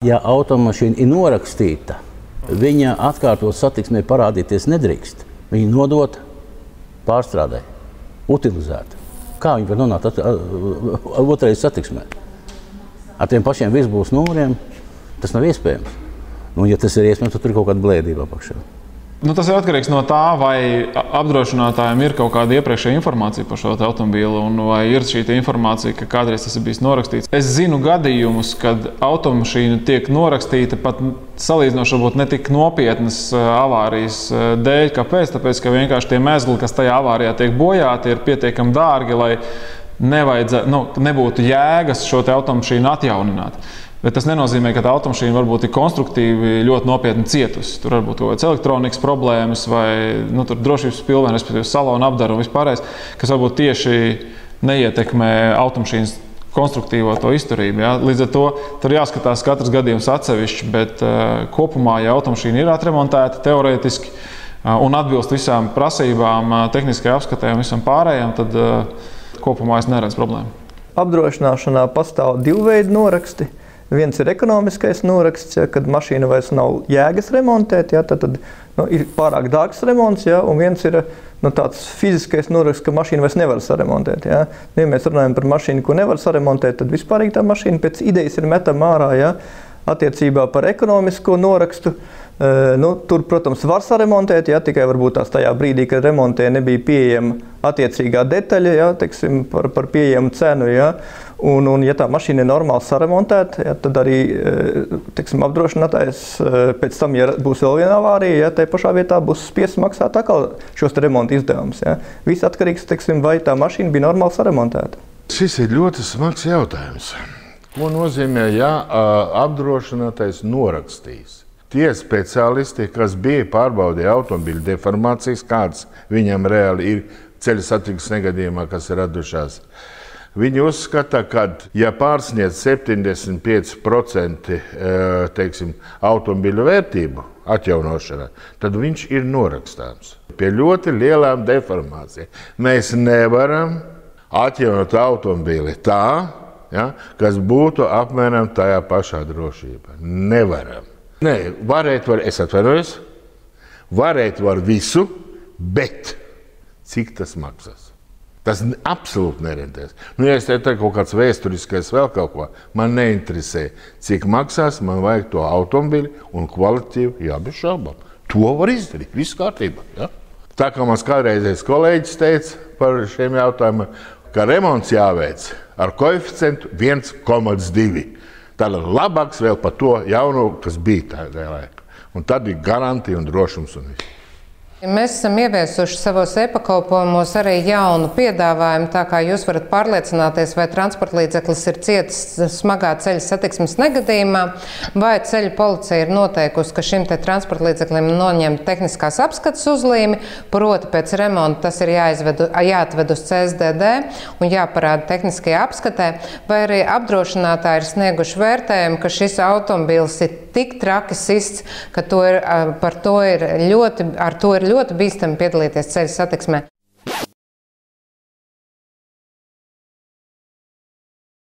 Ja automašīna ir norakstīta, viņa atkārtot satiksmē parādīties nedrīkst. Viņa nodot pārstrādē, utilizēta. Kā viņi var nonākt at- otrreiz satiksmē? Ar tiem pašiem virsbūves numuriem tas nav iespējams. Nu, ja tas ir iespējams, tad tur ir kaut kāda blēdība apakšā. Nu, tas ir atkarīgs no tā, vai apdrošinātājiem ir kaut kāda iepriekšēja informācija par šo automobīlu, vai ir šī informācija, ka kādreiz tas ir bijis norakstīts. Es zinu gadījumus, kad automašīna tiek norakstīta pat salīdzinoši varbūt ne tik nopietnas avārijas dēļ. Kāpēc? Tāpēc, ka vienkārši tie mezgli, kas tajā avārijā tiek bojāti, ir pietiekami dārgi, lai nu, nebūtu jēgas šo automašīnu atjaunināt. Bet tas nenozīmē, ka tā automašīna varbūt ir konstruktīvi ļoti nopietni cietusi. Tur var būt kaut kādas elektronikas problēmas vai nu, drošības pilvena, respektīvi salona apdara un vispārējais, kas varbūt tieši neietekmē automašīnas konstruktīvo to izturību. Ja? Līdz ar to tur jāskatās katrs gadījums atsevišķi, bet uh, kopumā, ja automašīna ir atremontēta teorētiski uh, un atbilst visām prasībām, uh, tehniskajai apskatē un visam pārējiem, tad uh, kopumā es neredzu problēmu. Apdrošināšanā pastāv divi veidi noraksti. Viens ir ekonomiskais noraksts, ja, kad mašīna vairs nav jēgas remontēt, ja, tad, tad nu, ir pārāk dārgs remonts, ja, un viens ir nu, tāds fiziskais noraksts, ka mašīna vairs nevar saremontēt. Ja. Nu, ja mēs runājam par mašīnu, ko nevar saremontēt, tad vispār tā mašīna pēc idejas ir metama ārā. Ja. Attiecībā par ekonomisko norakstu. Uh, nu, tur, protams, var saremontēt, ja tikai varbūt tās tajā brīdī, kad remontē nebija pieejama attiecīgā detaļa, ja, teiksim, par, par pieejamu cenu. Ja. Un, un, ja tā mašīna ir normāli saremontēta, ja, tad arī teiksim, apdrošinātājs pēc tam, ja būs vēl viena avārija, ja, tajā pašā vietā būs spiests maksāt atkal šos remonta izdevumus. Ja. Viss atkarīgs no tā, vai tā mašīna bija normāli saremontēta. Šis ir ļoti smags jautājums. Ko nozīmē, ja apdrošinātais norakstīs? Tie speciālisti, kas bija pārbaudījuši automobīļu deformācijas, kādas viņam reāli ir ceļu satiksmes negadījumā, kas ir radušās, Viņi uzskata, ka, ja pārsniedz 75% teiksim, automobīļu vērtību atjaunošanā, tad viņš ir norakstāms. Pie ļoti lielām deformācijām mēs nevaram atjaunot automobīli tā, ja, kas būtu apmēram tajā pašā drošībā. Nevaram. Nē, varēt, var, es atvainojos, varēt var visu, bet cik tas maksās? Tas absolūti neredzēs. Nu, ja es teiktu, ka kaut kāds vēsturiskais vēl kaut ko, man neinteresē, cik maksās, man vajag to automobili un kvalitāti, jā, bez šaubām. To var izdarīt, viss kārtībā. Ja? Tā kā mans kādreizējais kolēģis teica par šiem jautājumiem, ka remonts jāveic ar koeficientu 1,2. Tad labāks vēl par to jaunu, kas bija tajā laikā. Un tad ir garantija un drošums un viss. Mēs esam ieviesuši savos e-pakalpojumos arī jaunu piedāvājumu, tā kā jūs varat pārliecināties, vai transporta līdzeklis ir cietis smagā ceļa satiksmes negadījumā, vai ceļa policija ir noteikusi, ka šim transporta līdzeklim noņem tehniskās apskates uzlīmi, proti pēc remonta tas ir jāizved, jāatved uz CSDD un jāparāda tehniskajā apskatē, vai arī apdrošinātāji ir snieguši vērtējumu, ka šis automobīls ir tik traki sists, ka to ir, par to ir ļoti, ar to ir ļoti bīstami piedalīties ceļu satiksmē.